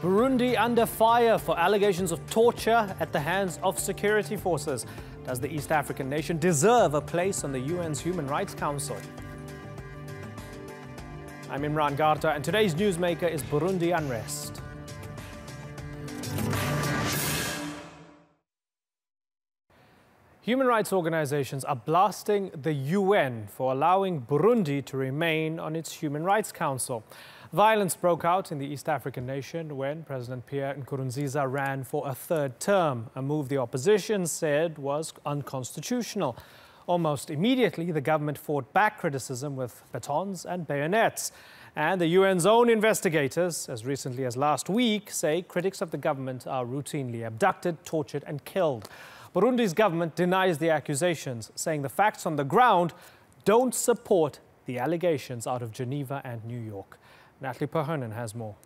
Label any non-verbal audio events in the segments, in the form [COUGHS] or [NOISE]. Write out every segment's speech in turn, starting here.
Burundi under fire for allegations of torture at the hands of security forces. Does the East African nation deserve a place on the UN's Human Rights Council? I'm Imran Garda, and today's newsmaker is Burundi unrest. Human rights organizations are blasting the UN for allowing Burundi to remain on its Human Rights Council. Violence broke out in the East African nation when President Pierre Nkurunziza ran for a third term, a move the opposition said was unconstitutional. Almost immediately, the government fought back criticism with batons and bayonets. And the UN's own investigators, as recently as last week, say critics of the government are routinely abducted, tortured, and killed. Burundi's government denies the accusations, saying the facts on the ground don't support the allegations out of Geneva and New York. Natalie Perhonen has more.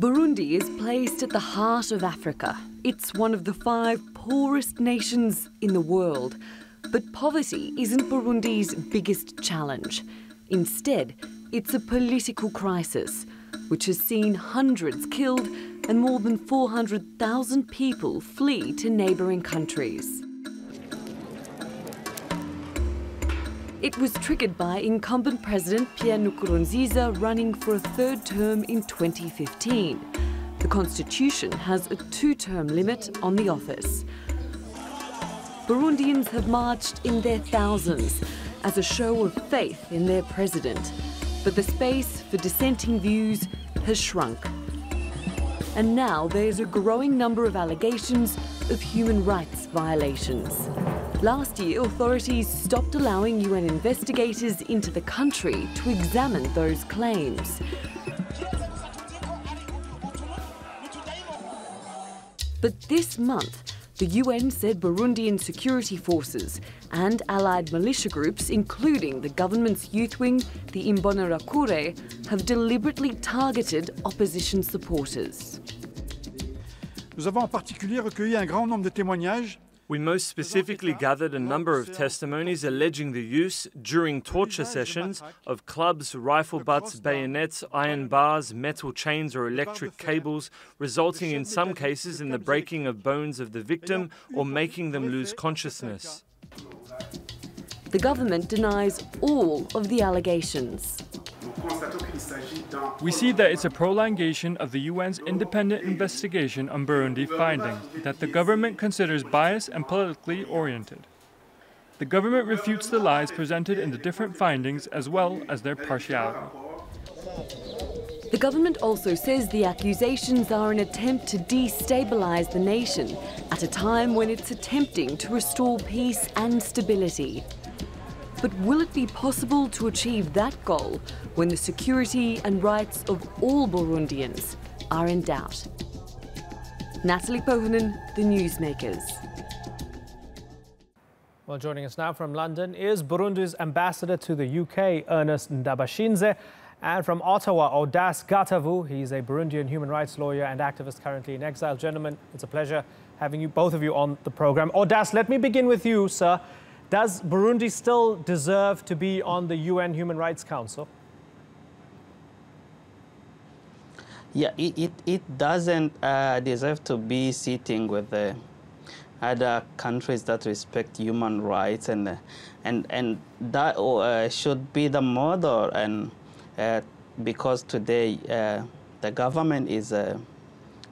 Burundi is placed at the heart of Africa. It's one of the five poorest nations in the world. But poverty isn't Burundi's biggest challenge. Instead, it's a political crisis, which has seen hundreds killed and more than 400,000 people flee to neighbouring countries. It was triggered by incumbent President Pierre Nkurunziza running for a third term in 2015. The constitution has a two-term limit on the office. Burundians have marched in their thousands as a show of faith in their president. But the space for dissenting views has shrunk. And now there's a growing number of allegations of human rights violations. Last year, authorities stopped allowing UN investigators into the country to examine those claims. But this month, the UN said Burundian security forces and allied militia groups, including the government's youth wing, the Imbonerakure, have deliberately targeted opposition supporters. Nous avons en particulier recueilli un grand nombre de témoignages we most specifically gathered a number of testimonies alleging the use, during torture sessions, of clubs, rifle butts, bayonets, iron bars, metal chains, or electric cables, resulting in some cases in the breaking of bones of the victim or making them lose consciousness. The government denies all of the allegations. We see that it's a prolongation of the UN's independent investigation on Burundi findings that the government considers biased and politically oriented. The government refutes the lies presented in the different findings as well as their partiality. The government also says the accusations are an attempt to destabilize the nation at a time when it's attempting to restore peace and stability. But will it be possible to achieve that goal when the security and rights of all Burundians are in doubt? Natalie Pohonen, The Newsmakers. Well, joining us now from London is Burundi's ambassador to the UK, Ernest Ndabashinze, and from Ottawa, Audace Gatavu. He's a Burundian human rights lawyer and activist currently in exile. Gentlemen, it's a pleasure having you, both of you, on the program. Audace, let me begin with you, sir. Does Burundi still deserve to be on the UN Human Rights Council? Yeah, it, it, it doesn't uh, deserve to be sitting with the other countries that respect human rights and uh, and and that uh, should be the model and uh, because today uh, the government is uh,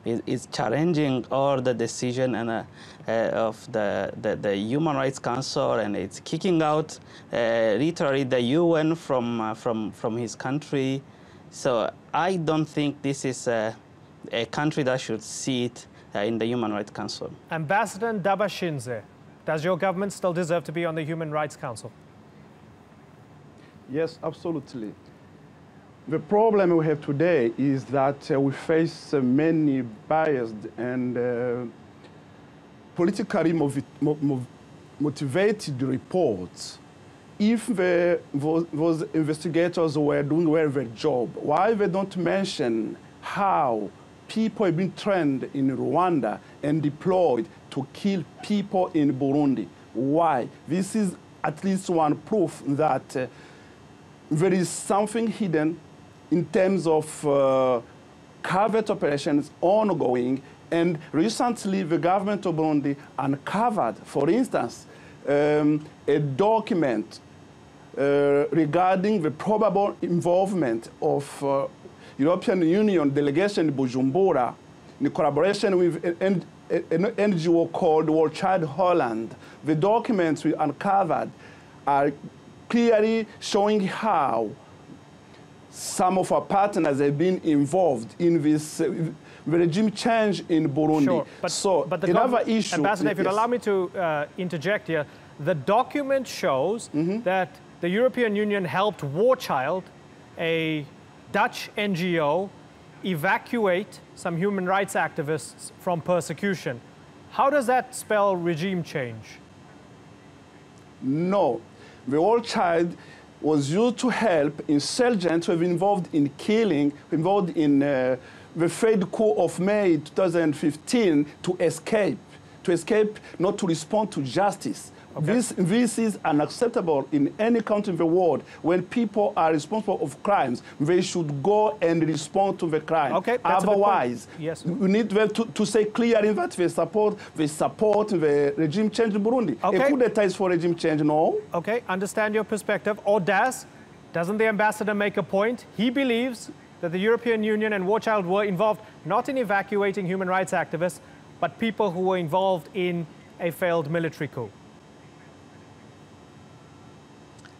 is, is challenging all the decision and uh, uh, of the, the, the, Human Rights Council and it's kicking out uh, literally the UN from, uh, from, from his country. So I don't think this is a, a country that should sit uh, in the Human Rights Council. Ambassador Ndabashinze, does your government still deserve to be on the Human Rights Council? Yes, absolutely. The problem we have today is that uh, we face uh, many biased and uh, politically motivated reports. If the, those, those, investigators were doing well their job, why they don't mention how people have been trained in Rwanda and deployed to kill people in Burundi? Why? This is at least one proof that uh, there is something hidden in terms of uh, covert operations ongoing. And recently, the government of Burundi uncovered, for instance, um, a document uh, regarding the probable involvement of uh, European Union delegation in Bujumbura in collaboration with an, an NGO called War Child Holland. The documents we uncovered are clearly showing how some of our partners have been involved in this uh, regime change in Burundi. Sure, but, so but the another issue. Ambassador, if you'd yes. allow me to uh, interject here, the document shows Mm-hmm. that the European Union helped War Child, a Dutch NGO, evacuate some human rights activists from persecution. How does that spell regime change? No. The War Child was used to help insurgents who have involved in killing, involved in uh, the failed coup of May 2015 to escape, to escape, not to respond to justice. This, this is unacceptable in any country in the world. When people are responsible of crimes, they should go and respond to the crime. Okay, that's a good point. Otherwise, Yes. we need them to, to say clearly that they support, they support the regime change in Burundi. Okay. A coup d'etat is for regime change, no? Okay, understand your perspective. Or does, doesn't the ambassador make a point? He believes that the European Union and War Child were involved not in evacuating human rights activists, but people who were involved in a failed military coup.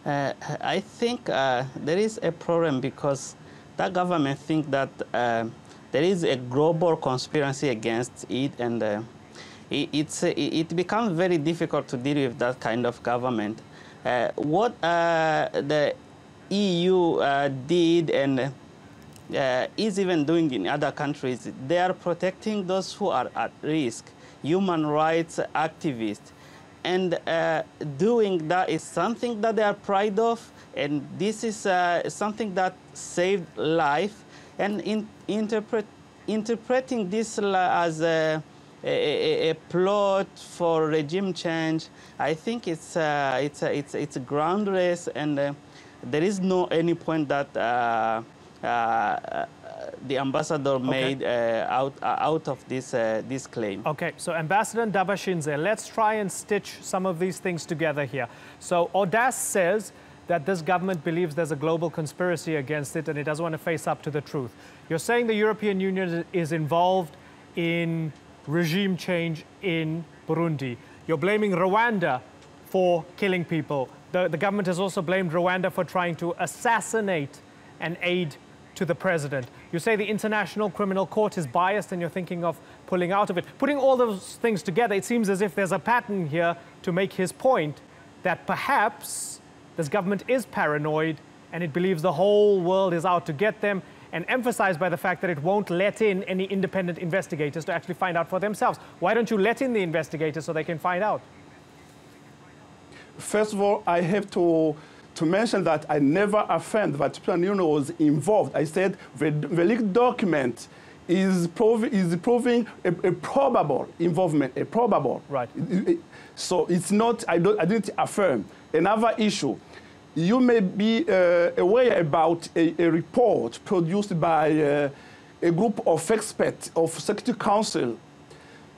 Uh, I think uh, there is a problem because that government think that uh, there is a global conspiracy against it, and uh, it, it's, uh, it becomes very difficult to deal with that kind of government. Uh, what the EU did and is even doing in other countries, they are protecting those who are at risk, human rights activists. And uh, doing that is something that they are proud of, and this is uh, something that saved life. And in, interpret, interpreting this as a, a, a, plot for regime change, I think it's, uh, it's, it's, it's groundless, and uh, there is no any point that uh, uh, the ambassador made uh, out, uh, out of this, uh, this claim. Okay, so Ambassador Ndabashinze, let's try and stitch some of these things together here. So Audace says that this government believes there's a global conspiracy against it and it doesn't want to face up to the truth. You're saying the European Union is involved in regime change in Burundi. You're blaming Rwanda for killing people. The, the government has also blamed Rwanda for trying to assassinate an aide to the president. You say the International Criminal Court is biased and you're thinking of pulling out of it. Putting all those things together, it seems as if there's a pattern here to make his point that perhaps this government is paranoid and it believes the whole world is out to get them and emphasized by the fact that it won't let in any independent investigators to actually find out for themselves. Why don't you let in the investigators so they can find out? First of all, I have to, to mention that I never affirmed that European Union was involved. I said the, the leaked document is, prov- is proving a, a probable involvement, a probable. Right. So it's not, I, don't, I didn't affirm. Another issue, you may be uh, aware about a, a report produced by uh, a group of experts of Security Council.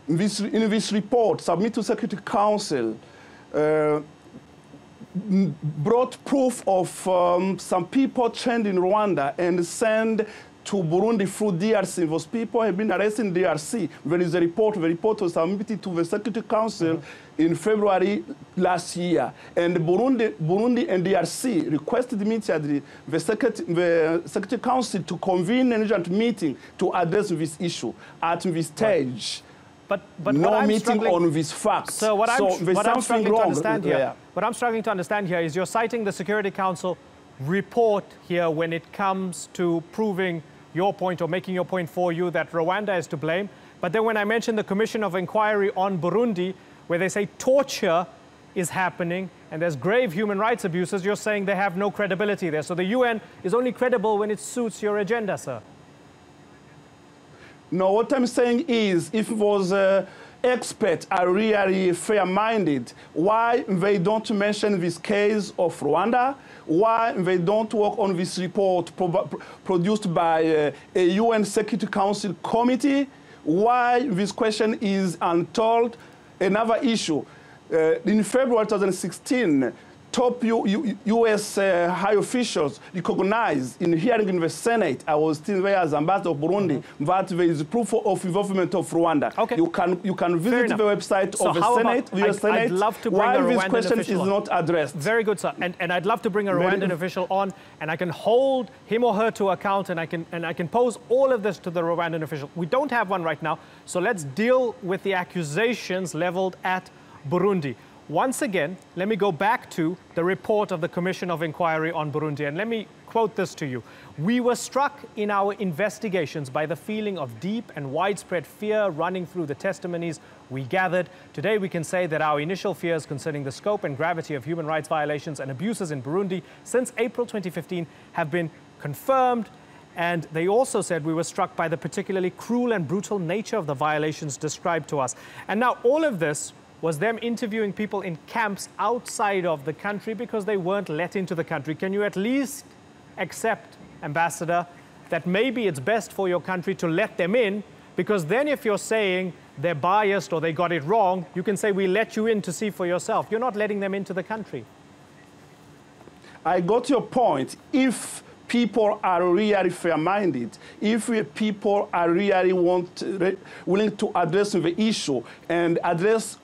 In this, in this report, submitted to Security Council, uh, brought proof of um, some people trained in Rwanda and sent to Burundi through DRC. Those people have been arrested in DRC. There is a report. The report was submitted to the Security Council in February last year. And Burundi, Burundi and DRC requested immediately the Security, the Security Council to convene an urgent meeting to address this issue at this stage. But, but no meeting on this fact. So what I'm, so there's what I'm struggling wrong to understand here, there. what I'm struggling to understand here is you're citing the Security Council report here when it comes to proving your point or making your point for you that Rwanda is to blame. But then when I mention the Commission of Inquiry on Burundi, where they say torture is happening and there's grave human rights abuses, you're saying they have no credibility there. So the UN is only credible when it suits your agenda, sir. No, what I'm saying is, if those uh, experts are really fair-minded, why they don't mention this case of Rwanda, why they don't work on this report pro produced by uh, a UN Security Council committee, why this question is untold. Another issue, uh, in February 2016, top U U U.S. Uh, high officials recognized in hearing in the Senate, I was still there as ambassador of Burundi, mm -hmm. that there is proof of involvement of Rwanda. Okay. You can you can visit the website so of the Senate, about, US Senate, I'd love to bring why a this question is on. not addressed. Very good, sir. And, and I'd love to bring a Rwandan official on, and I can hold him or her to account, and I can and I can pose all of this to the Rwandan official. We don't have one right now, so let's deal with the accusations leveled at Burundi. Once again, let me go back to the report of the Commission of Inquiry on Burundi, and let me quote this to you. We were struck in our investigations by the feeling of deep and widespread fear running through the testimonies we gathered. Today, we can say that our initial fears concerning the scope and gravity of human rights violations and abuses in Burundi since April 2015 have been confirmed and they also said we were struck by the particularly cruel and brutal nature of the violations described to us. And now all of this was them interviewing people in camps outside of the country because they weren't let into the country. Can you at least accept, Ambassador, that maybe it's best for your country to let them in because then if you're saying they're biased or they got it wrong, you can say we let you in to see for yourself. You're not letting them into the country. I got your point. If people are really fair-minded, if people are really want, willing to address the issue and address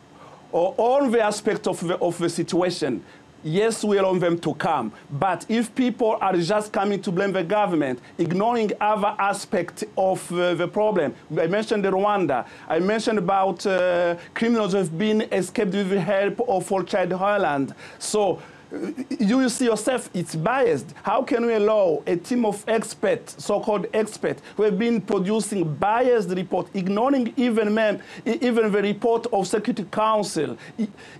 or all the aspects of the, of the situation, yes, we want them to come. But if people are just coming to blame the government, ignoring other aspects of the problem, I mentioned Rwanda, I mentioned about uh, criminals who have been escaped with the help of All Child Ireland. So you will see yourself, it's biased. How can we allow a team of experts, so-called experts, who have been producing biased report, ignoring even, men, even the report of Security Council,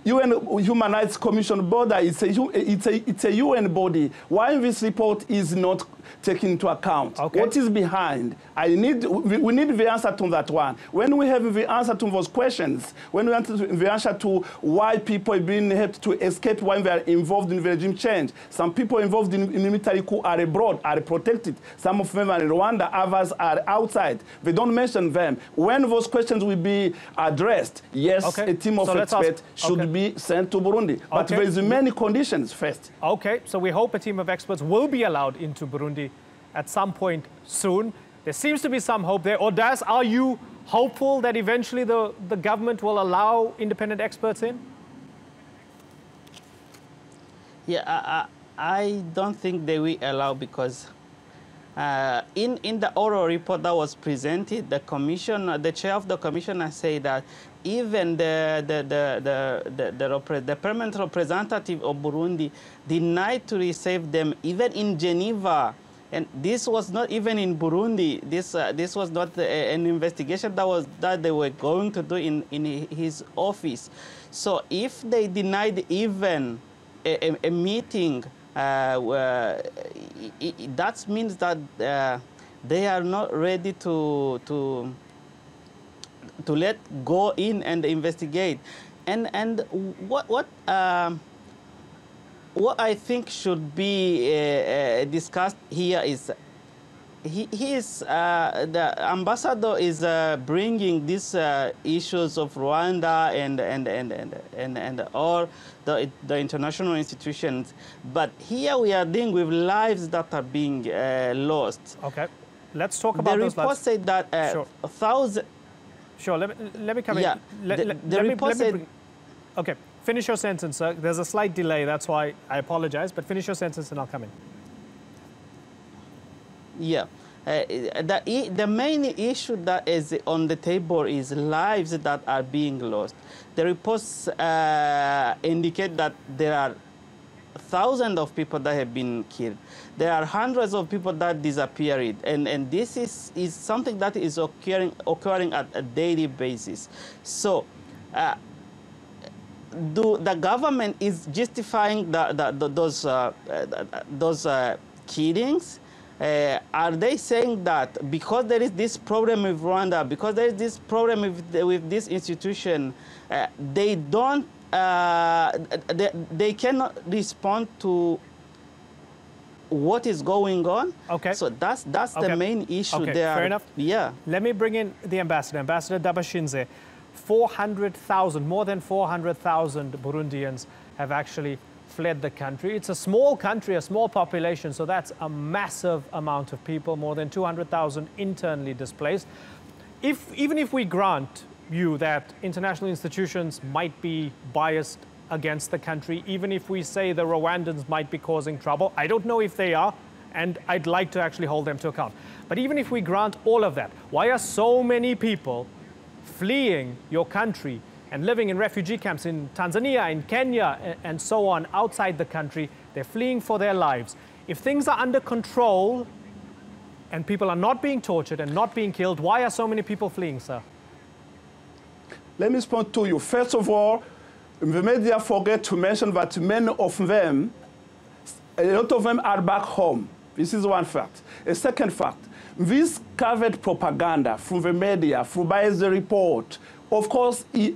UN Human Rights Commission body, it's a, it's, a, it's a UN body. Why this report is not taken into account? Okay. What is behind? I need, we need the answer to that one. When we have the answer to those questions, when we have the answer to why people are being helped to escape when they are involved in regime change. Some people involved in, in military coup are abroad, are protected. Some of them are in Rwanda, others are outside. They don't mention them. When those questions will be addressed, yes, okay. a team of so experts should okay. be sent to Burundi. But okay. there's many conditions first. Okay, so we hope a team of experts will be allowed into Burundi at some point soon. There seems to be some hope there. Or does, are you hopeful that eventually the, the government will allow independent experts in? Yeah, I, I don't think they will allow because uh, in, in the oral report that was presented, the commission, the chair of the commission said that even the, the, the, the, the, the, the, permanent representative of Burundi denied to receive them even in Geneva. And this was not even in Burundi. This, uh, this was not an investigation that, was, that they were going to do in, in his office. So if they denied even a, a meeting, uh, that means that uh, they are not ready to, to, to let go in and investigate. And, and what, what, what I think should be uh, uh discussed here is he, he is, uh, the ambassador is uh, bringing these uh, issues of Rwanda and, and, and, and, and, and all the, the international institutions. But here we are dealing with lives that are being uh, lost. Okay. Let's talk about the those report said that uh, sure. a thousand. Sure, let me, let me come yeah, in. Let, the, let, the let report me, said. bring, okay, finish your sentence, sir. There's a slight delay, that's why I apologize, but finish your sentence and I'll come in. Yeah. Uh, the, the main issue that is on the table is lives that are being lost. The reports uh, indicate that there are thousands of people that have been killed. There are hundreds of people that disappeared, and, and this is, is something that is occurring, occurring at a daily basis. So, uh, do, the government is justifying the, the, the those, uh, those uh, killings Uh, are they saying that because there is this problem with Rwanda, because there is this problem with, with this institution, uh, they don't, uh, they, they cannot respond to what is going on? Okay. So that's that's Okay. the main issue Okay, there. fair enough. Yeah. Let me bring in the ambassador, Ambassador Ndabashinze. 400,000, more than 400,000 Burundians have actually fled the country. It's a small country, a small population, so that's a massive amount of people, more than 200,000 internally displaced. If, even if we grant you that international institutions might be biased against the country, even if we say the Rwandans might be causing trouble, I don't know if they are, and I'd like to actually hold them to account. But even if we grant all of that, why are so many people fleeing your country and living in refugee camps in Tanzania, in Kenya, and so on outside the country? They're fleeing for their lives. If things are under control and people are not being tortured and not being killed, why are so many people fleeing, sir? Let me respond to you. First of all, the media forget to mention that many of them, a lot of them are back home. This is one fact. A second fact, this covered propaganda from the media, from by the report, of course, i-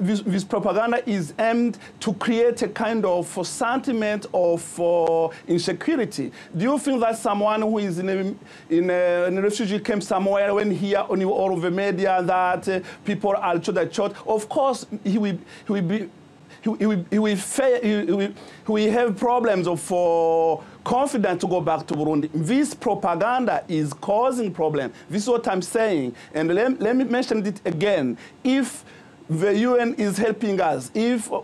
this, this propaganda is aimed to create a kind of sentiment of uh, insecurity. Do you think that someone who is in a, in a, in a refugee camp somewhere, when he on all of the media that uh, people are to the church, of course he will, he will be he, he, will, he, will fail, he, will, he will have problems of uh, confidence to go back to Burundi. This propaganda is causing problem. This is what I'm saying. And let, let me mention it again. If the UN is helping us, if uh,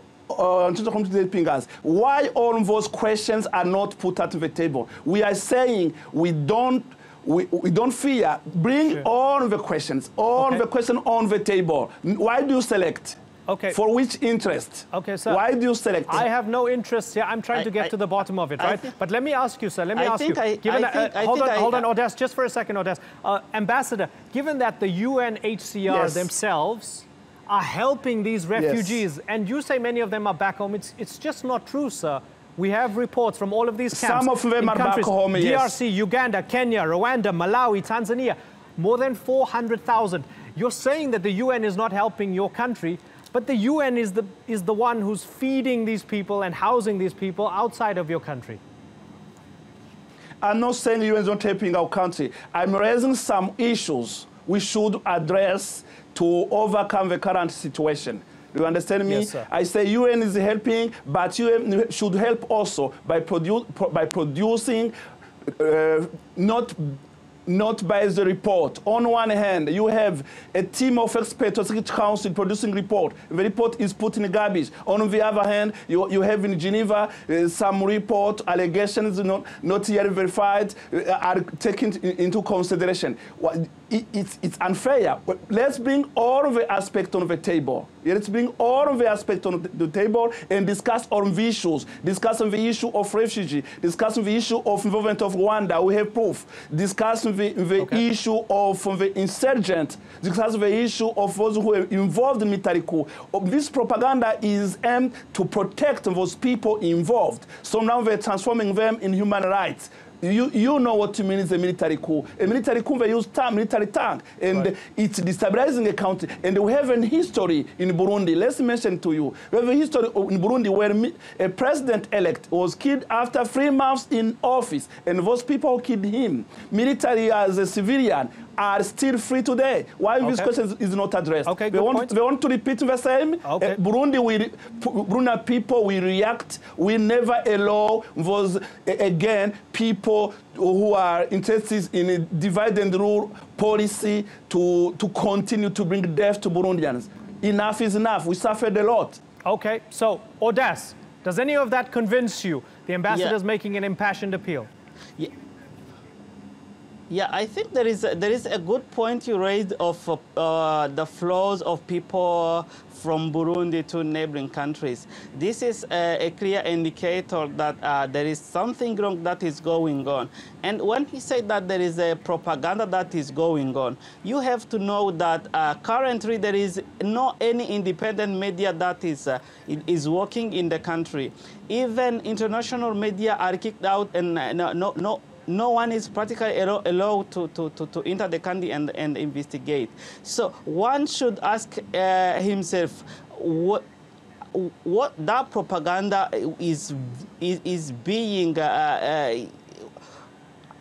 international community is helping us, why all those questions are not put at the table? We are saying we don't we, we don't fear. Bring Sure. all the questions, all Okay. the question on the table. Why do you select? Okay. For which interest? Okay, sir. Why do you select? I have no interest here. I'm trying I- to get I- to the bottom of it, I right? but let me ask you, sir. Let me I ask think you. I- given I that- think- I hold think on, I- hold on, Audace, just for a second, Audace. Uh, Ambassador, given that the UNHCR Yes. themselves are helping these refugees, and you say many of them are back home, it's, it's just not true, sir. We have reports from all of these camps. Some of them are back countries, home, yes. DRC, Uganda, Kenya, Rwanda, Malawi, Tanzania, more than 400,000. You're saying that the UN is not helping your country, but the UN is the, is the one who's feeding these people and housing these people outside of your country. I'm not saying the UN is not helping our country. I'm raising some issues we should address to overcome the current situation. Do you understand me? Yes, sir. I say UN is helping, but UN should help also by, produ- by producing uh, not not by the report. On one hand, you have a team of experts, a security council producing report. The report is put in garbage. On the other hand, you, you have in Geneva uh, some report, allegations not, not yet verified, uh, are taken into consideration. What- it- it's, it's unfair. Let's bring all of the aspects on the table. Let's bring all of the aspects on the- table and discuss on the issues. Discuss on the issue of refugee. Discuss on the issue of involvement of Rwanda. We have proof. Discuss on the, the Okay. issue of the insurgent. Discuss the issue of those who are involved in military coup. Uh, This propaganda is aimed to protect those people involved. So now they're transforming them in human rights. You, you know what it means a military coup. A military coup, they use tank, military tank, and Right. it's destabilizing a country. And we have a history in Burundi. Let's mention to you. We have a history in Burundi where a president-elect was killed after three months in office, and those people killed him, military as a civilian, are still free today. Why this question is not addressed? Okay, they good want, point. They want to repeat the same. Okay. Uh, Burundi, we, re- P- Burundi people, we react. We never allow those, a- again, people who are interested in a divide and rule policy to, to continue to bring death to Burundians. Enough is enough. We suffered a lot. Okay, so Audace, does any of that convince you? The ambassador's Yeah. making an impassioned appeal. Yeah. Yeah, I think there is a, there is a good point you raised of uh, uh, the flows of people from Burundi to neighboring countries. This is a, a clear indicator that uh, there is something wrong that is going on. And when he said that there is a propaganda that is going on, you have to know that uh, currently there is no any independent media that is uh, is working in the country. Even international media are kicked out, and uh, no, no, no no one is practically allowed to, to, to, to, enter the country and, and investigate. So one should ask uh, himself what what that propaganda is is, is being uh, uh,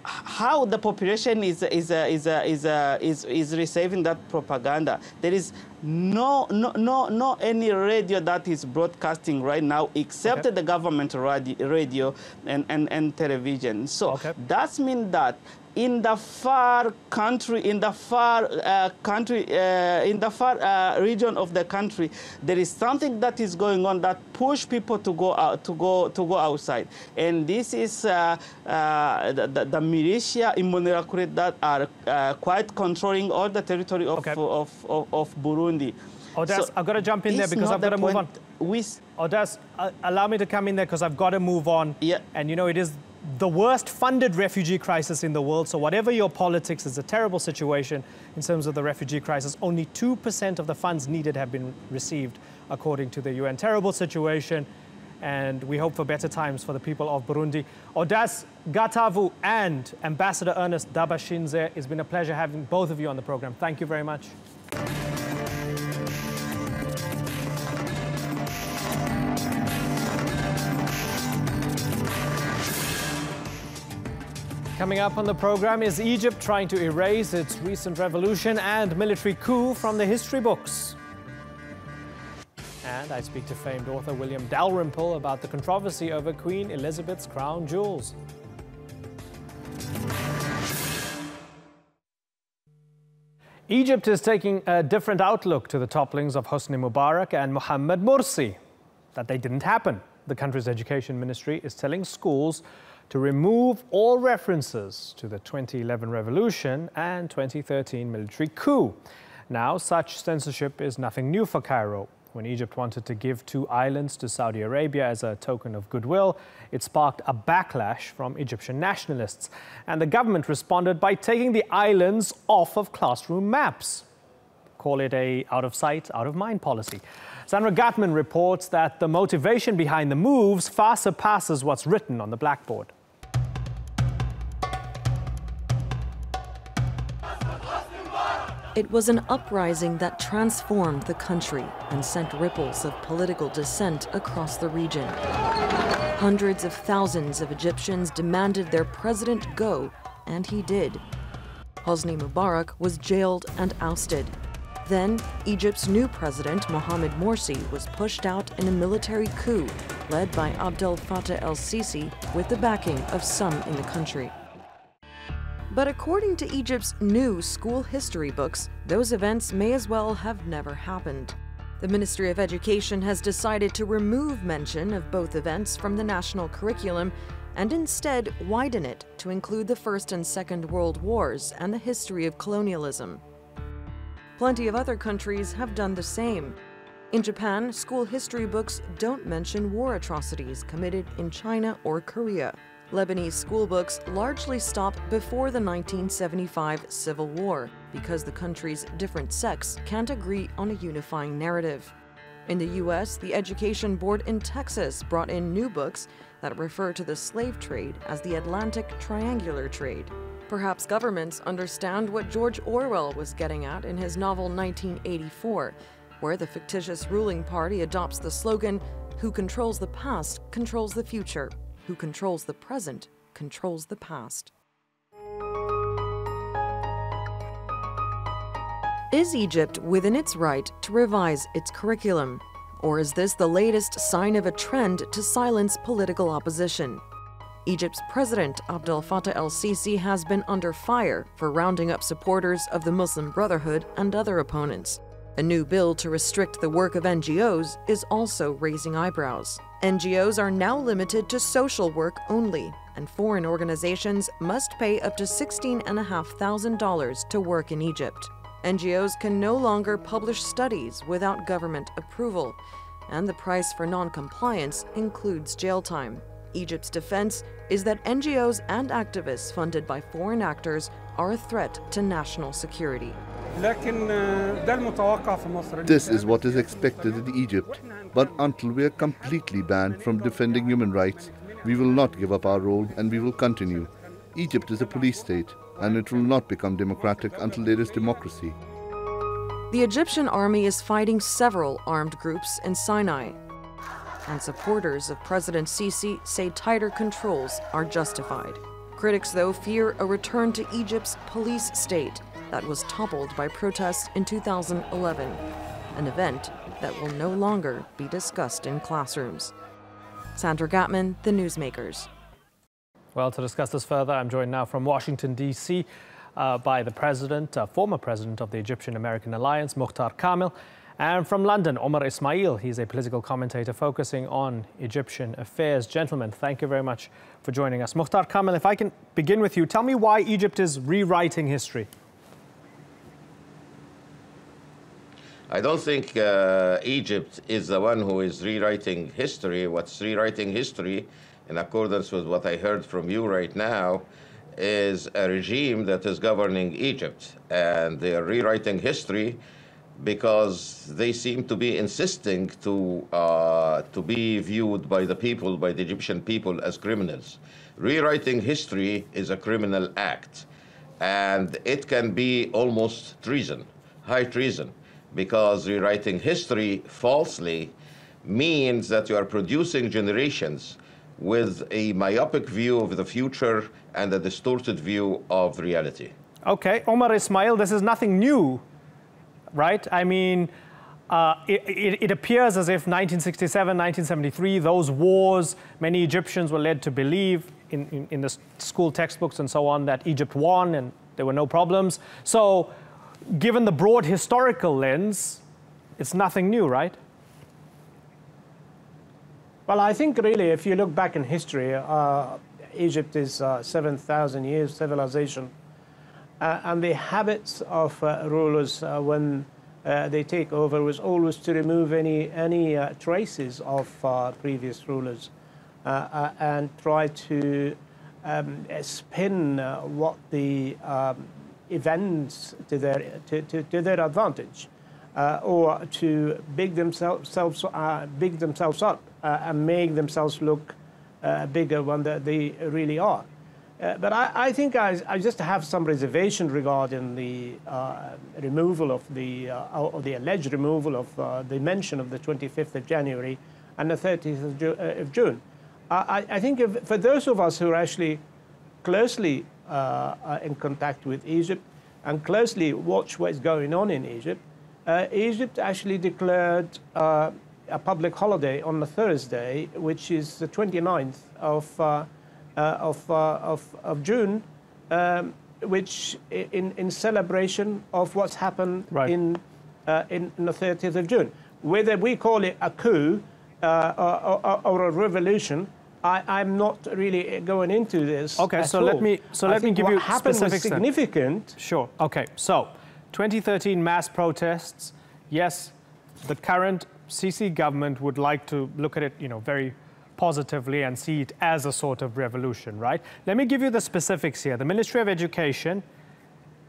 how the population is is is is is is receiving that propaganda. There is no no no no any radio that is broadcasting right now except okay. the government radio and, and, and television. So okay. that means that in the far country, in the far uh, country, uh, in the far uh, region of the country, there is something that is going on that push people to go out, to go to go outside, and this is uh, uh, the, the, the, militia in Imbonerakure that are uh, quite controlling all the territory of okay. of, of, of, Burundi. Audace, so I've got to jump in there because I've got to move on. We, Audace, allow me to come in there because I've got to move on. Yeah. And you know, it is the worst funded refugee crisis in the world. So whatever your politics, is a terrible situation in terms of the refugee crisis. Only 2% of the funds needed have been received, according to the UN. Terrible situation, and we hope for better times for the people of Burundi. Audace Gatavu and Ambassador Ernest Ndabashinze, it's been a pleasure having both of you on the program. Thank you very much. Coming up on the program is Egypt trying to erase its recent revolution and military coup from the history books. And I speak to famed author William Dalrymple about the controversy over Queen Elizabeth's crown jewels. Egypt is taking a different outlook to the topplings of Hosni Mubarak and Mohammed Morsi, that they didn't happen. The country's education ministry is telling schools to remove all references to the 2011 revolution and 2013 military coup. Now, such censorship is nothing new for Cairo. When Egypt wanted to give two islands to Saudi Arabia as a token of goodwill, it sparked a backlash from Egyptian nationalists. And the government responded by taking the islands off of classroom maps. Call it a out of sight, out of mind policy. Sandra Gatman reports that the motivation behind the moves far surpasses what's written on the blackboard. It was an uprising that transformed the country and sent ripples of political dissent across the region. Hundreds of thousands of Egyptians demanded their president go, and he did. Hosni Mubarak was jailed and ousted. Then, Egypt's new president, Mohamed Morsi, was pushed out in a military coup led by Abdel Fattah el Sisi with the backing of some in the country. But according to Egypt's new school history books, those events may as well have never happened. The Ministry of Education has decided to remove mention of both events from the national curriculum and instead widen it to include the First and Second World Wars and the history of colonialism. Plenty of other countries have done the same. In Japan, school history books don't mention war atrocities committed in China or Korea. Lebanese schoolbooks largely stop before the 1975 Civil War because the country's different sects can't agree on a unifying narrative. In the U.S., the Education Board in Texas brought in new books that refer to the slave trade as the Atlantic Triangular Trade. Perhaps governments understand what George Orwell was getting at in his novel 1984, where the fictitious ruling party adopts the slogan, Who controls the past controls the future who controls the present controls the past. Is Egypt within its right to revise its curriculum? Or is this the latest sign of a trend to silence political opposition? Egypt's president, Abdel Fattah el Sisi, has been under fire for rounding up supporters of the Muslim Brotherhood and other opponents. A new bill to restrict the work of NGOs is also raising eyebrows. NGOs are now limited to social work only, and foreign organizations must pay up to $16,500 to work in Egypt. NGOs can no longer publish studies without government approval, and the price for non-compliance includes jail time. Egypt's defense is that NGOs and activists funded by foreign actors are a threat to national security. This is what is expected in Egypt, but until we are completely banned from defending human rights, we will not give up our role and we will continue. Egypt is a police state, and it will not become democratic until there is democracy. The Egyptian army is fighting several armed groups in Sinai, and supporters of President Sisi say tighter controls are justified. Critics, though, fear a return to Egypt's police state that was toppled by protests in 2011, an event that will no longer be discussed in classrooms. Sandra Gatman, The Newsmakers. Well, to discuss this further, I'm joined now from Washington, D.C. Uh, by the president, uh, former president of the Egyptian American Alliance, Mukhtar Kamel, and from London, Omar Ismail. He's a political commentator focusing on Egyptian affairs. Gentlemen, thank you very much for joining us. Mukhtar Kamel, if I can begin with you, tell me why Egypt is rewriting history. I don't think uh, Egypt is the one who is rewriting history. What's rewriting history, in accordance with what I heard from you right now, is a regime that is governing Egypt. And they are rewriting history because they seem to be insisting to, uh, to be viewed by the people, by the Egyptian people, as criminals. Rewriting history is a criminal act. And it can be almost treason, high treason because rewriting history falsely means that you are producing generations with a myopic view of the future and a distorted view of reality. Okay, Omar Ismail, this is nothing new, right? I mean, uh, it, it, it, appears as if 1967, 1973, those wars, many Egyptians were led to believe in, in, in the school textbooks and so on that Egypt won and there were no problems. So given the broad historical lens, it's nothing new, right? Well, I think really, if you look back in history, uh, Egypt is uh, 7,000 years civilization. Uh, and the habits of uh, rulers uh, when uh, they take over was always to remove any, any traces of previous rulers and try to um, spin what the um, events to their, to, to, to their advantage. Uh, or to big themselves, uh, big themselves up uh, and make themselves look uh, bigger than they really are. Uh, but I, I think I, I, just have some reservation regarding the uh, removal of the, or the alleged removal of the mention of the 25th of January and the 30th of, Ju of June. I, I think if, for those of us who are actually closely in contact with Egypt and closely watch what's going on in Egypt, uh, Egypt actually declared uh, a public holiday on the Thursday, which is the 29th of, uh, uh, of, uh, of, of, June, um, which in, in celebration of what's happened right. in, in, in, the 30th of June. Whether we call it a coup or, or, or a revolution, I, am not really going into this. Okay, so all. let me so let me give what you happened specifics. Was significant. Then. Sure. Okay. So, 2013 mass protests. Yes, the current Sisi government would like to look at it, you know, very positively and see it as a sort of revolution, right? Let me give you the specifics here. The Ministry of Education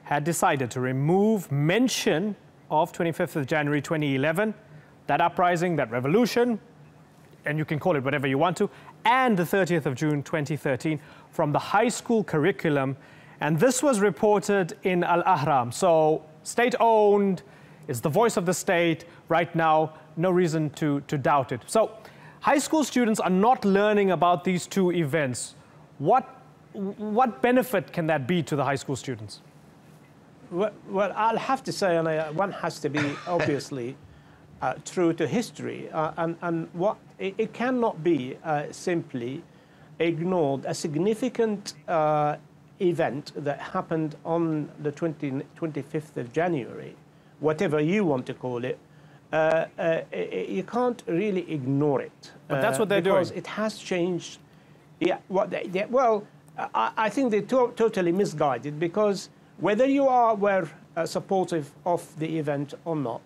had decided to remove mention of 25th of January 2011, that uprising, that revolution, and you can call it whatever you want to, and the 30th of June 2013 from the high school curriculum. And this was reported in Al Ahram. So, state owned, it's the voice of the state. Right now, no reason to, to doubt it. So, high school students are not learning about these two events. What, what benefit can that be to the high school students? Well, well I'll have to say, and one has to be obviously [COUGHS] uh, true to history. Uh, and, and what it, it cannot be uh, simply ignored a significant uh, event that happened on the 20, 25th of January, whatever you want to call it, uh, uh, you can't really ignore it. But that's what they're because doing. Because it has changed. Yeah, what they, they, well, I, I, think they're to totally misguided because whether you are were supportive of the event or not,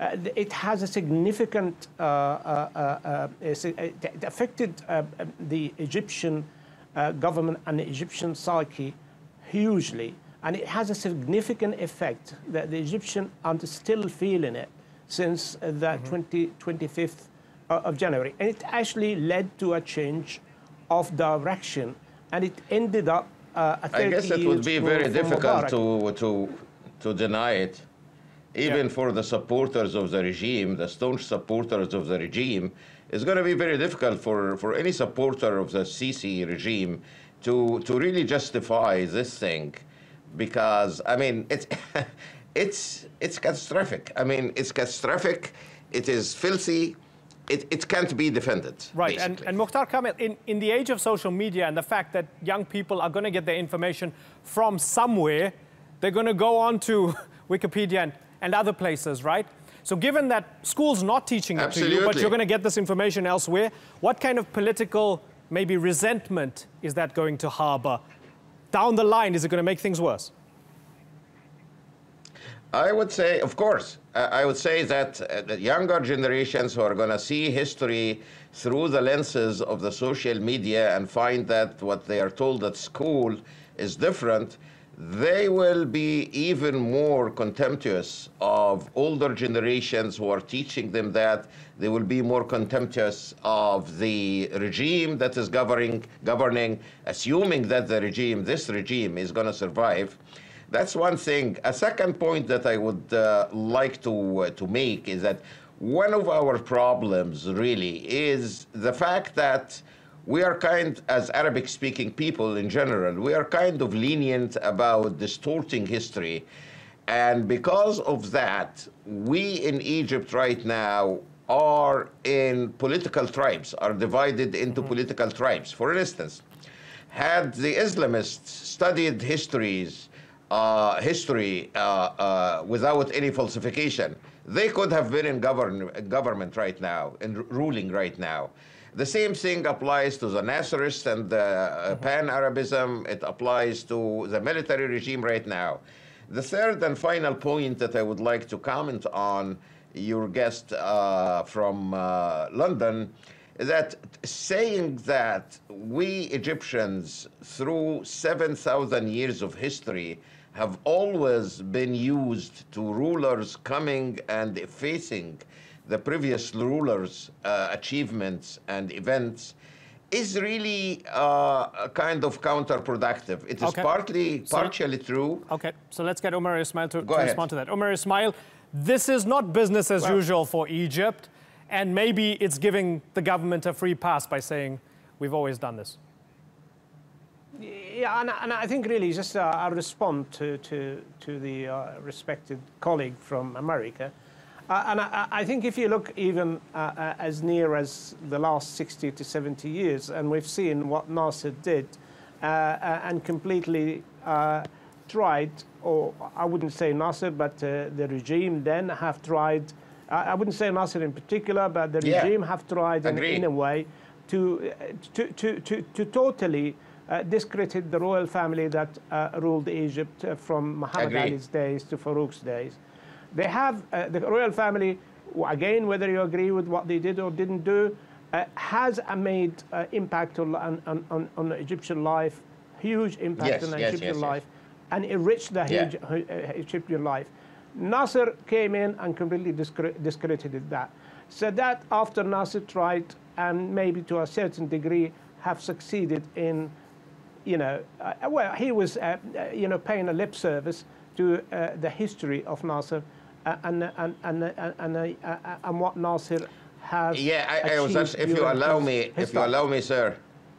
uh, it has a significant uh, uh, it affected the Egyptian government and the Egyptian psyche hugely, and it has a significant effect that the Egyptian are still feeling it since the mm -hmm. 20, 25th of January, and it actually led to a change of direction, and it ended up uh, a 30 I guess it would be very difficult to, to, to deny it, even Yeah. for the supporters of the regime, the staunch supporters of the regime. It's going to be very difficult for, for any supporter of the Sisi regime to, to really justify this thing because, I mean, it's, [LAUGHS] it's, it's catastrophic. I mean, it's catastrophic, it is filthy, it, it can't be defended. Right, and, and Mukhtar Kamil, in, in the age of social media and the fact that young people are going to get their information from somewhere, they're going to go on to [LAUGHS] Wikipedia and, and other places, right? So given that school's not teaching it to you, but you're going to get this information elsewhere, what kind of political, maybe resentment is that going to harbor? Down the line, is it going to make things worse? I would say, of course, I would say that uh, the younger generations who are going to see history through the lenses of the social media and find that what they are told at school is different, they will be even more contemptuous of older generations who are teaching them that. They will be more contemptuous of the regime that is governing, governing assuming that the regime, this regime, is going to survive. That's one thing. A second point that I would uh, like to uh, to make is that one of our problems really is the fact that we are kind, as Arabic-speaking people in general, we are kind of lenient about distorting history, and because of that, we in Egypt right now are in political tribes, are divided into political tribes. For instance, had the Islamists studied histories, uh, history uh, uh, without any falsification, they could have been in govern government right now, in r- ruling right now. The same thing applies to the Nasserists and the uh, Pan-Arabism. It applies to the military regime right now. The third and final point that I would like to comment on, your guest uh, from uh, London, is that saying that we Egyptians, through 7,000 years of history, have always been used to rulers coming and effacing the previous rulers' uh, achievements and events is really uh, kind of counterproductive. It is Okay. partly, So- partially true. Okay, so let's get Omar Ismail to, to respond to that. Omar Ismail, this is not business as Well- usual for Egypt, and maybe it's giving the government a free pass by saying, we've always done this. Yeah, and, and I think really just uh, I'll respond to, to, to the uh, respected colleague from America. Uh, and I, I think if you look even uh, uh, as near as the last 60 to 70 years, and we've seen what Nasser did uh, uh, and completely uh, tried, or I wouldn't say Nasser, but uh, the regime then have tried, I wouldn't say Nasser in particular, but the Yeah. regime have tried in, in a way to, to, to, to, to totally uh, discredit the royal family that uh, ruled Egypt uh, from Muhammad Agree. Ali's days to Farouk's days. They have, uh, the royal family, again, whether you agree with what they did or didn't do, uh, has a made uh, impact on, on, on, on Egyptian life, huge impact Yes, on yes, Egyptian yes, life, and enriched the Yeah. huge, uh, Egyptian life. Nasser came in and completely discredited that. So that after Nasser tried, and maybe to a certain degree, have succeeded in, you know, uh, well, he was, uh, uh, you know, paying a lip service to uh, the history of Nasser and, and, and, and, and, and what Nasser has Yeah, I, I was just, if you allow me, if you allow me, sir,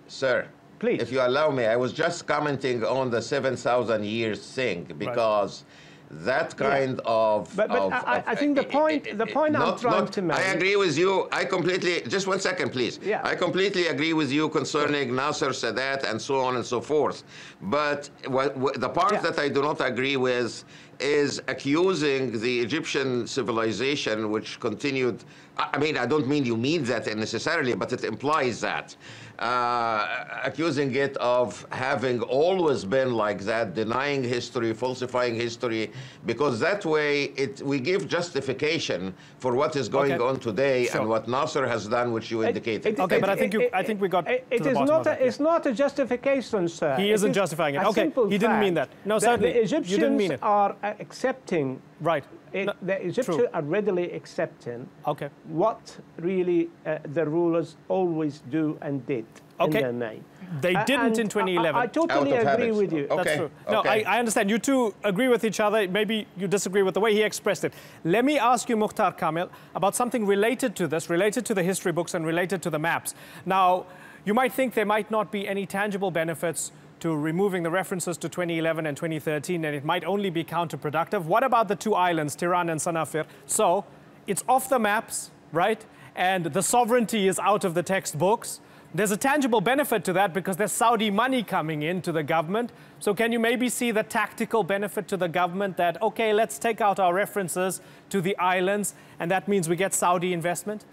sir. Please. If you allow me, I was just commenting on the 7,000 years thing because that kind of. But- but of- I- of- I think the eh, eh, point- eh, the point I'm trying not- to make- I agree with you. I completely, just one second, please. Yeah. I completely agree with you concerning Nasser Sadat and so on and so forth. But the part Yeah. that I do not agree with is accusing the Egyptian civilization, which continued. I mean, I don't mean you mean that necessarily, but it implies that. Uh, accusing it of having always been like that, denying history, falsifying history, because that way it we give justification for what is going Okay. on today Sure. and what Nasser has done, which you indicated. Okay, but I think you- I think we got it, to it the is bottom not of that, a, it's not a justification, sir. He isn't is justifying it. Okay, he didn't mean that. No, the- certainly, The you Egyptians didn't mean it. are accepting. Right. It, No, the Egyptians true. are readily accepting Okay. what really uh, the rulers always do and did Okay. in their name. They didn't in 2011. I, I totally agree habits. with you. Okay. That's true. No, okay. I, I understand. You two agree with each other. Maybe you disagree with the way he expressed it. Let me ask you, Mukhtar Kamil, about something related to this, related to the history books and related to the maps. Now, you might think there might not be any tangible benefits to removing the references to 2011 and 2013, and it might only be counterproductive. What about the two islands, Tiran and Sanafir? So, it's off the maps, right? And the sovereignty is out of the textbooks. There's a tangible benefit to that because there's Saudi money coming in to the government. So can you maybe see the tactical benefit to the government that, okay, let's take out our references to the islands, and that means we get Saudi investment?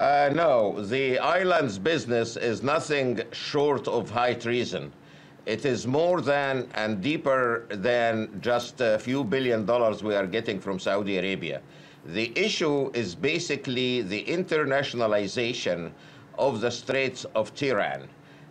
Uh, no, the island's business is nothing short of high treason. It is more than and deeper than just a few billion dollars we are getting from Saudi Arabia. The issue is basically the internationalization of the Straits of Tiran.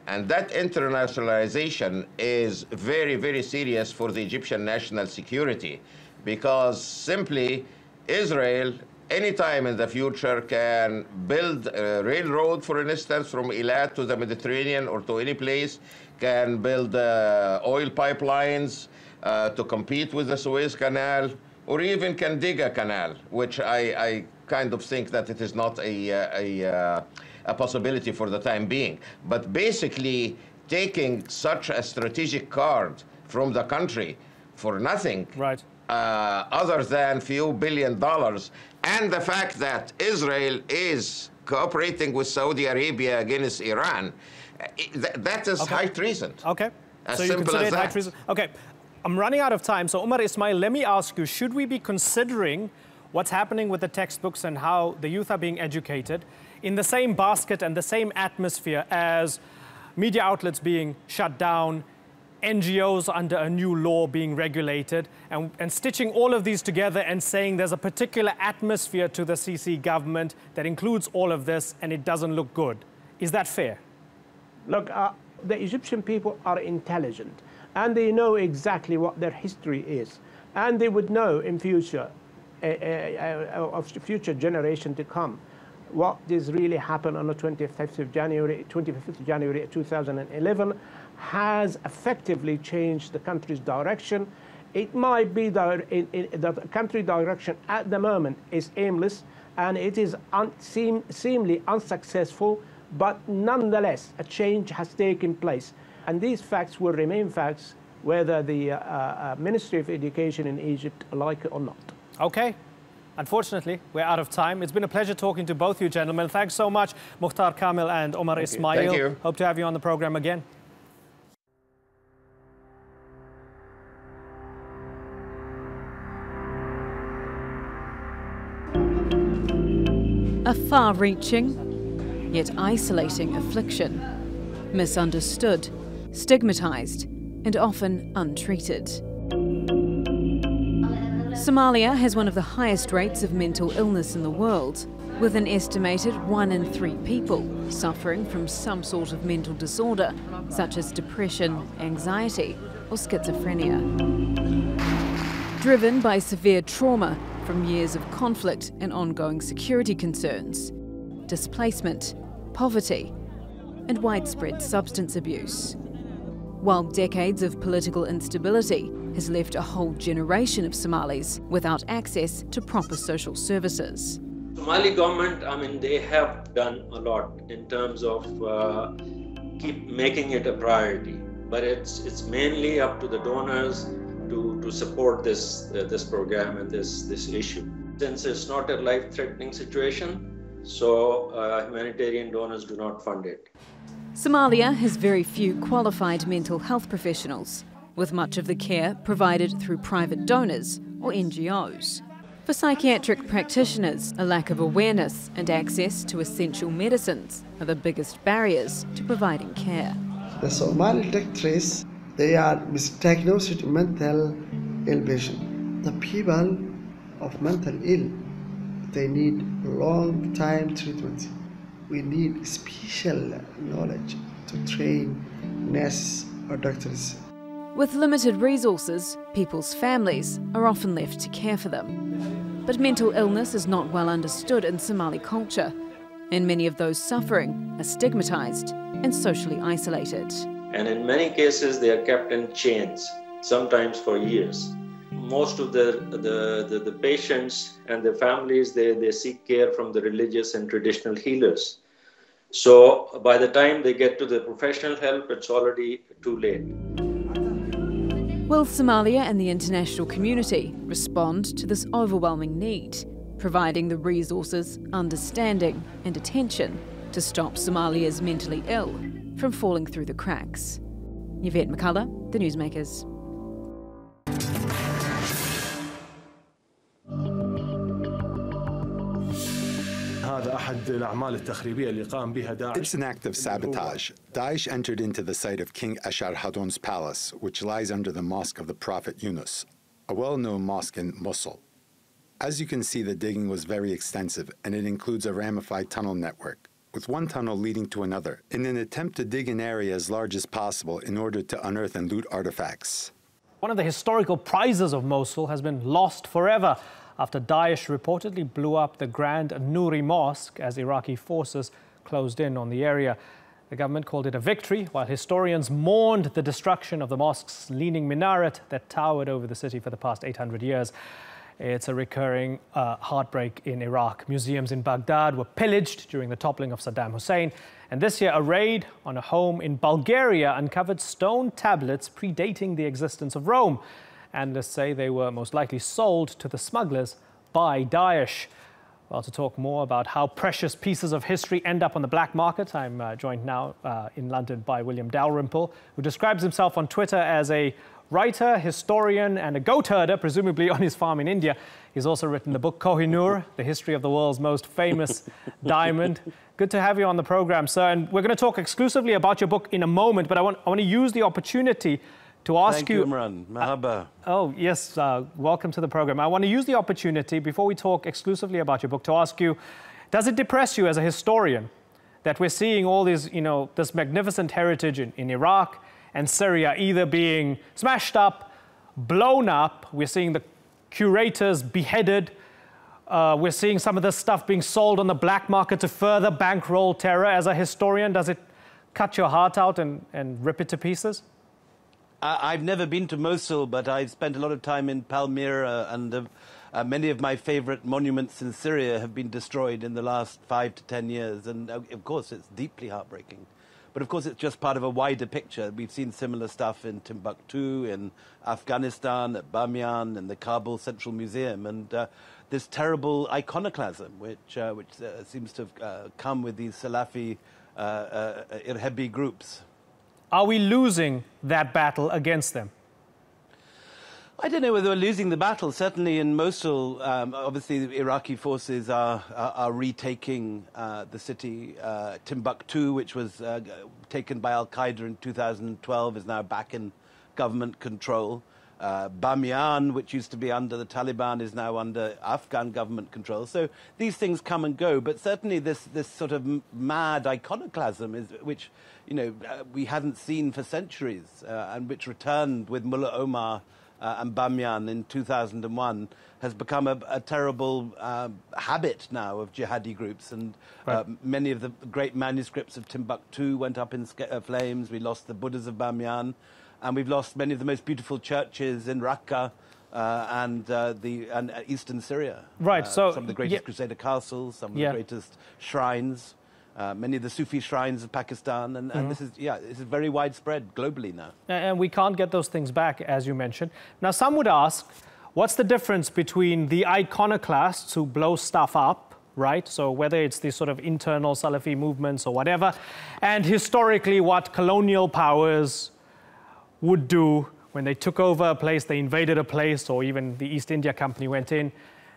And that internationalization is very, very serious for the Egyptian national security because simply Israel, anytime in the future, can build a railroad, for instance, from Eilat to the Mediterranean or to any place, can build uh, oil pipelines uh, to compete with the Suez Canal, or even can dig a canal, which I, I kind of think that it is not a, a, a, a possibility for the time being. But basically, taking such a strategic card from the country for nothing, right. uh, other than few billion dollars, and the fact that Israel is cooperating with Saudi Arabia against Iran, uh, th that is Okay. high treason. Okay. As so you simple consider as it high that. treason. Okay. I'm running out of time. So Omar Ismail, let me ask you, should we be considering what's happening with the textbooks and how the youth are being educated in the same basket and the same atmosphere as media outlets being shut down, NGOs under a new law being regulated, and, and stitching all of these together and saying there's a particular atmosphere to the Sisi government that includes all of this and it doesn't look good. Is that fair? Look, uh, the Egyptian people are intelligent and they know exactly what their history is. And they would know in future, uh, uh, uh, of future generation to come, what is really happened on the 25th of January, 25th of January 2011 has effectively changed the country's direction. It might be that in, in, the country direction at the moment is aimless and it is un, seem, seemingly unsuccessful, but nonetheless, a change has taken place. And these facts will remain facts whether the uh, uh, Ministry of Education in Egypt like it or not. Okay. Unfortunately, we're out of time. It's been a pleasure talking to both you gentlemen. Thanks so much, Mukhtar Kamil and Omar you. Ismail. Thank you. Hope to have you on the program again. Far reaching, yet isolating affliction. Misunderstood, stigmatized, and often untreated. Somalia has one of the highest rates of mental illness in the world, with an estimated one in three people suffering from some sort of mental disorder, such as depression, anxiety, or schizophrenia. Driven by severe trauma from years of conflict and ongoing security concerns, displacement, poverty, and widespread substance abuse. While decades of political instability has left a whole generation of Somalis without access to proper social services. Somali government, I mean, they have done a lot in terms of uh, keep making it a priority, but it's it's mainly up to the donors to, to support this uh, this program and this this issue. Since it's not a life-threatening situation, so uh, humanitarian donors do not fund it. Somalia has very few qualified mental health professionals, with much of the care provided through private donors or NGOs. For psychiatric practitioners, a lack of awareness and access to essential medicines are the biggest barriers to providing care. The Somali doctors, they are misdiagnosed with mental ill patient. The people of mental ill, they need long time treatment. We need special knowledge to train nurses or doctors. With limited resources, people's families are often left to care for them. But mental illness is not well understood in Somali culture. and many of those suffering are stigmatized and socially isolated. And in many cases, they are kept in chains, sometimes for years. Most of the, the, the, the patients and their families, they, they seek care from the religious and traditional healers. So by the time they get to the professional help, it's already too late. Will Somalia and the international community respond to this overwhelming need, providing the resources, understanding, and attention to stop Somalia's mentally ill from falling through the cracks? Yvette McCullough, The Newsmakers. It's an act of sabotage. Daesh entered into the site of King Esarhaddon's palace, which lies under the Mosque of the Prophet Yunus, a well-known mosque in Mosul. As you can see, the digging was very extensive, and it includes a ramified tunnel network, with one tunnel leading to another, in an attempt to dig an area as large as possible in order to unearth and loot artifacts. One of the historical prizes of Mosul has been lost forever after Daesh reportedly blew up the Grand Nouri Mosque as Iraqi forces closed in on the area. The government called it a victory, while historians mourned the destruction of the mosque's leaning minaret that towered over the city for the past 800 years. It's a recurring uh, heartbreak in Iraq. Museums in Baghdad were pillaged during the toppling of Saddam Hussein. And this year, a raid on a home in Bulgaria uncovered stone tablets predating the existence of Rome. Analysts say they were most likely sold to the smugglers by Daesh. Well, to talk more about how precious pieces of history end up on the black market, I'm uh, joined now uh, in London by William Dalrymple, who describes himself on Twitter as a writer, historian, and a goat herder, presumably on his farm in India. He's also written the book Kohinoor, the history of the world's most famous [LAUGHS] diamond. Good to have you on the program, sir. And we're going to talk exclusively about your book in a moment, but I want, I want to use the opportunity to ask Thank you. Imran. Mahaba. Oh, yes. Uh, welcome to the program. I want to use the opportunity, before we talk exclusively about your book, to ask you Does it depress you as a historian that we're seeing all these, you know, this magnificent heritage in, in Iraq and Syria either being smashed up, blown up? We're seeing the curators beheaded. Uh, we're seeing some of this stuff being sold on the black market to further bankroll terror. As a historian, does it cut your heart out and, and rip it to pieces? I've never been to Mosul, but I've spent a lot of time in Palmyra, and uh, uh, many of my favorite monuments in Syria have been destroyed in the last five to ten years. And uh, of course, it's deeply heartbreaking. But of course, it's just part of a wider picture. We've seen similar stuff in Timbuktu, in Afghanistan, at Bamiyan, in the Kabul Central Museum, and uh, this terrible iconoclasm, which, uh, which uh, seems to have come with these Salafi Irhabi groups. Are we losing that battle against them? I don't know whether we're losing the battle. Certainly in Mosul, um, obviously the Iraqi forces are, are, are retaking uh, the city. Uh, Timbuktu, which was uh, taken by Al Qaeda in 2012, is now back in government control. Uh, Bamiyan, which used to be under the Taliban, is now under Afghan government control. So these things come and go, but certainly this, this sort of mad iconoclasm, is, which you know uh, we hadn't seen for centuries, uh, and which returned with Mullah Omar uh, and Bamiyan in 2001, has become a, a terrible uh, habit now of jihadi groups. And uh, right. many of the great manuscripts of Timbuktu went up in flames. We lost the Buddhas of Bamiyan and we've lost many of the most beautiful churches in Raqqa. Uh, and uh, the and uh, eastern Syria, right? so some of the greatest yeah. Crusader castles, some of yeah. the greatest shrines, uh, many of the Sufi shrines of Pakistan, and, and mm-hmm. this is yeah, this is very widespread globally now. And we can't get those things back, as you mentioned. Now, some would ask, what's the difference between the iconoclasts who blow stuff up? Right, so whether it's the sort of internal Salafi movements or whatever, and historically what colonial powers would do when they took over a place, they invaded a place, or even the East India Company went in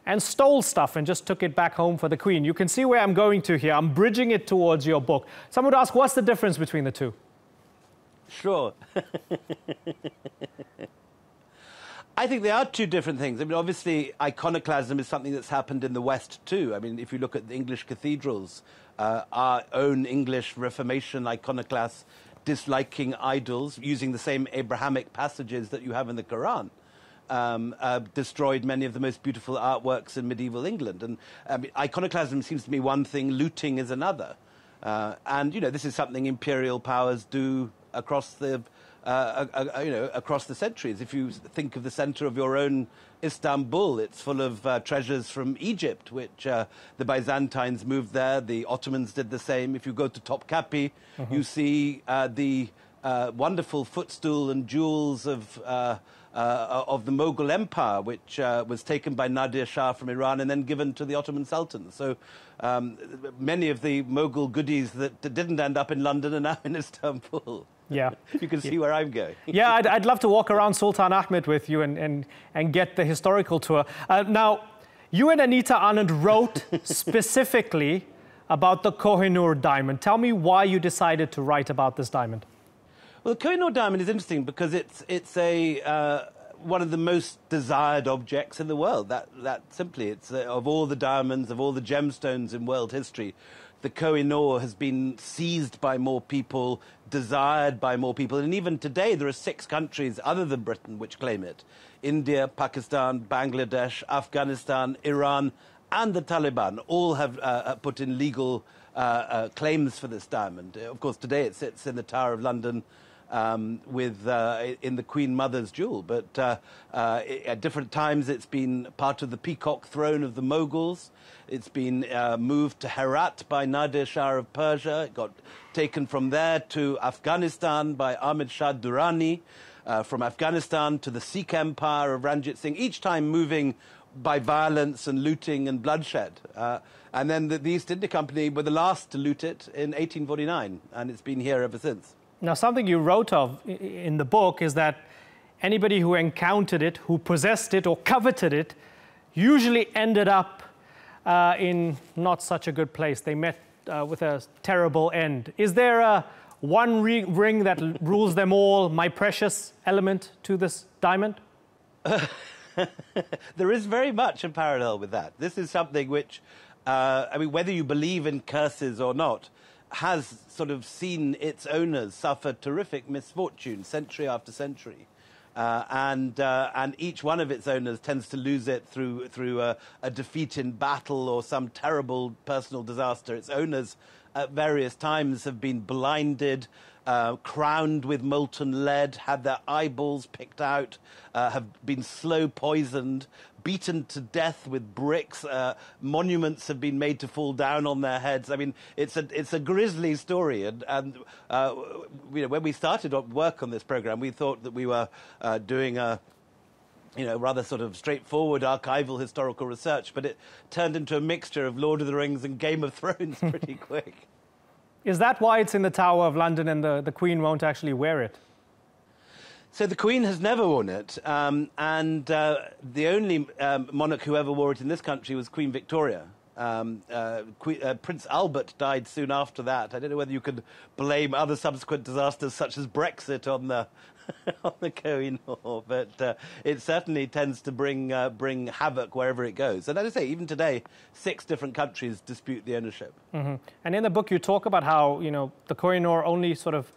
and stole stuff and just took it back home for the Queen. You can see where I'm going to here. I'm bridging it towards your book. Some would ask, what's the difference between the two? Sure. [LAUGHS] I think they are two different things. I mean, obviously, iconoclasm is something that's happened in the West too. I mean, if you look at the English cathedrals, uh, our own English Reformation iconoclasts disliking idols, using the same Abrahamic passages that you have in the Quran. um, uh, destroyed many of the most beautiful artworks in medieval England. And iconoclasm seems to me one thing, looting is another. Uh, and you know, this is something imperial powers do across the uh, uh, uh, you know, across the centuries. If you think of the center of your own Istanbul, it's full of uh, treasures from Egypt, which uh, the Byzantines moved there. The Ottomans did the same. If you go to Topkapi, mm-hmm. you see uh, the wonderful footstool and jewels of. of the Mughal Empire, which was taken by Nadir Shah from Iran and then given to the Ottoman Sultan. So um, many of the Mughal goodies that didn't end up in London are now in [LAUGHS] Istanbul. Yeah. [LAUGHS] you can see where I'm going. [LAUGHS] yeah, I'd, I'd, love to walk around Sultan Ahmed with you and, and, and get the historical tour. Uh, now, you and Anita Anand wrote [LAUGHS] specifically about the Kohinoor diamond. Tell me why you decided to write about this diamond. Well, the Kohinoor diamond is interesting because it's, it's a, uh, one of the most desired objects in the world. That, that simply, it's uh, of all the diamonds, of all the gemstones in world history, the Koh-i-Noor has been seized by more people, desired by more people. And even today, there are six countries other than Britain which claim it India, Pakistan, Bangladesh, Afghanistan, Iran, and the Taliban all have uh, uh put in legal uh, uh, claims for this diamond. Of course, today it sits in the Tower of London um, with uh, in the Queen Mother's jewel. But uh, uh, at different times, it's been part of the peacock throne of the Mughals. It's been uh, moved to Herat by Nadir Shah of Persia. It got taken from there to Afghanistan by Ahmed Shah Durrani. Uh, from Afghanistan to the Sikh Empire of Ranjit Singh, each time moving by violence and looting and bloodshed. Uh, and then the, the East India Company were the last to loot it in 1849, and it's been here ever since. Now, something you wrote of in the book is that anybody who encountered it, who possessed it or coveted it, usually ended up uh, in not such a good place. They met uh, with a terrible end. Is there a one ring that rules them all, my precious element to this diamond? [LAUGHS] there is very much a parallel with that. This is something which, uh, I mean, whether you believe in curses or not, has sort of seen its owners suffer terrific misfortune century after century. Uh, and uh, and each one of its owners tends to lose it through through a, a, defeat in battle or some terrible personal disaster. Its owners, at various times, have been blinded, uh, crowned with molten lead, had their eyeballs picked out, uh, have been slow poisoned, beaten to death with bricks. Uh, monuments have been made to fall down on their heads. I mean, it's a it's a grisly story. And, and uh, you know, when we started work on this program, we thought that we were uh, doing a you know, rather sort of straightforward archival historical research, but it turned into a mixture of Lord of the Rings and Game of Thrones [LAUGHS] pretty quick. Is that why it's in the Tower of London and the, the Queen won't actually wear it? So the Queen has never worn it, um, and uh, the only um, monarch who ever wore it in this country was Queen Victoria. Um, uh, uh, Prince Albert died soon after that. I don't know whether you could blame other subsequent disasters such as Brexit on the [LAUGHS] on the Kohinoor, but uh, it certainly tends to bring uh, bring havoc wherever it goes. And as I say, even today, six different countries dispute the ownership. Mm-hmm. And in the book, you talk about how you know the Kohinoor only sort of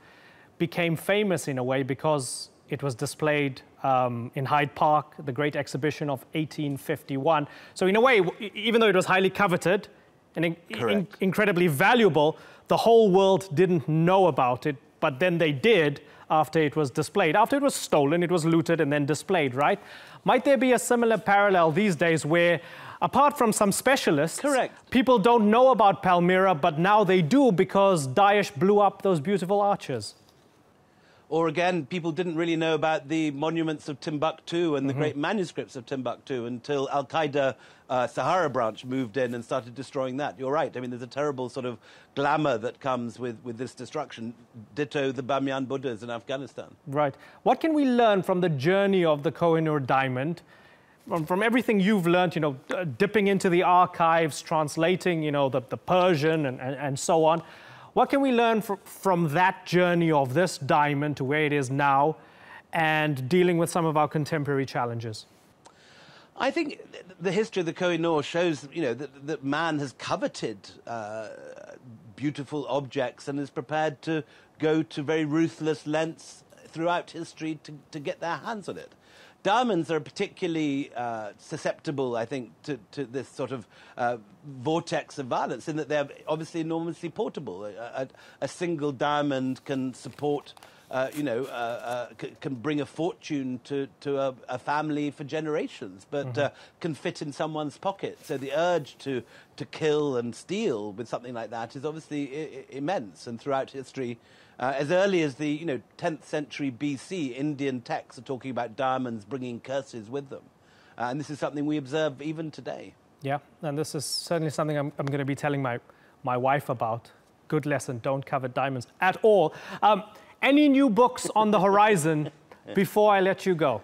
became famous in a way because it was displayed um, in Hyde Park, the great exhibition of 1851. So, in a way, even though it was highly coveted and in- in- incredibly valuable, the whole world didn't know about it, but then they did after it was displayed. After it was stolen, it was looted and then displayed, right? Might there be a similar parallel these days where, apart from some specialists, Correct. people don't know about Palmyra, but now they do because Daesh blew up those beautiful arches? Or again, people didn't really know about the monuments of Timbuktu and the mm-hmm. great manuscripts of Timbuktu until Al Qaeda uh, Sahara branch moved in and started destroying that. You're right. I mean, there's a terrible sort of glamour that comes with, with this destruction. Ditto the Bamyan Buddhas in Afghanistan. Right. What can we learn from the journey of the Kohinoor diamond? From, from everything you've learned, you know, dipping into the archives, translating, you know, the, the Persian and, and, and so on. What can we learn fr- from that journey of this diamond to where it is now and dealing with some of our contemporary challenges? I think the history of the Kohinoor shows, you know, that, that man has coveted uh, beautiful objects and is prepared to go to very ruthless lengths throughout history to, to get their hands on it. Diamonds are particularly uh, susceptible, I think, to, to this sort of uh, vortex of violence in that they're obviously enormously portable. A, a, a single diamond can support uh, you know, uh, uh, c- can bring a fortune to, to a, a family for generations, but Mhm. uh, can fit in someone's pocket. So the urge to, to kill and steal with something like that is obviously immense. And throughout history, uh, as early as the you know 10th century BC, Indian texts are talking about diamonds bringing curses with them, uh, and this is something we observe even today. Yeah, and this is certainly something I'm, I'm going to be telling my, my wife about. Good lesson, don't covet diamonds at all. Um, any new books on the horizon [LAUGHS] before I let you go?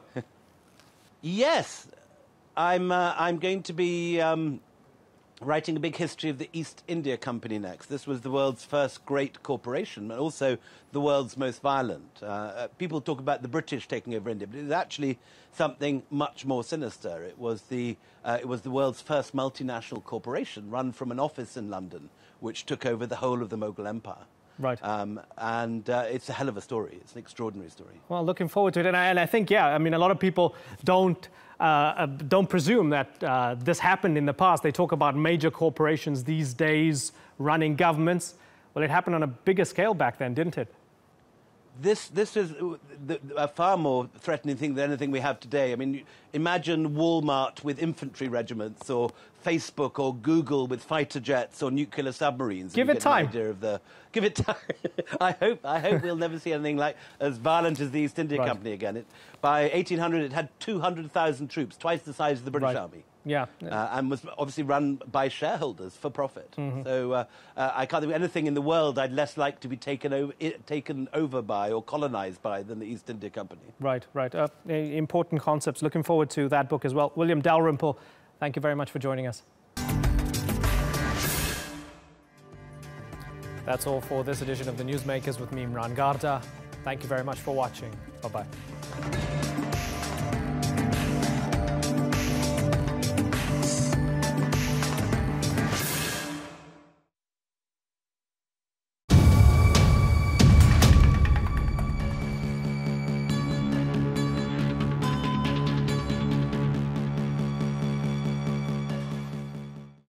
Yes, I'm. Uh, I'm going to be um, writing a big history of the East India Company next. This was the world's first great corporation, but also the world's most violent. Uh, uh, people talk about the British taking over India, but it was actually something much more sinister. It was the. Uh, it was the world's first multinational corporation, run from an office in London, which took over the whole of the Mughal Empire. Right. Um, and uh, it's a hell of a story. It's an extraordinary story. Well, looking forward to it, and I, and I think, yeah, I mean, a lot of people don't uh, uh, don't presume that uh, this happened in the past. They talk about major corporations these days running governments. Well, it happened on a bigger scale back then, didn't it? This, this is uh, a far more threatening thing than anything we have today. I mean, imagine Walmart with infantry regiments, or Facebook or Google with fighter jets or nuclear submarines. Give it time. idea of the, give it time. [LAUGHS] I hope. I hope we'll never see anything like as violent as the East India Right. Company again. It, by 1800, it had 200,000 troops, twice the size of the British Right. Army. Yeah. Uh, and was obviously run by shareholders for profit. Mhm. So uh, uh, I can't think of anything in the world I'd less like to be taken over, taken over by or colonized by than the East India Company. Right, right. Uh, important concepts. Looking forward to that book as well. William Dalrymple, thank you very much for joining us. That's all for this edition of the Newsmakers with me, Imran Garda. Thank you very much for watching. Bye bye.